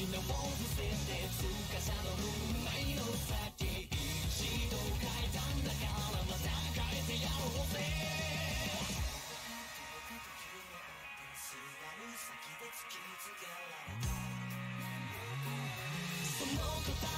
失おうとせて通過者の運命の先一度変えたんだからまた変えてやろうぜその答え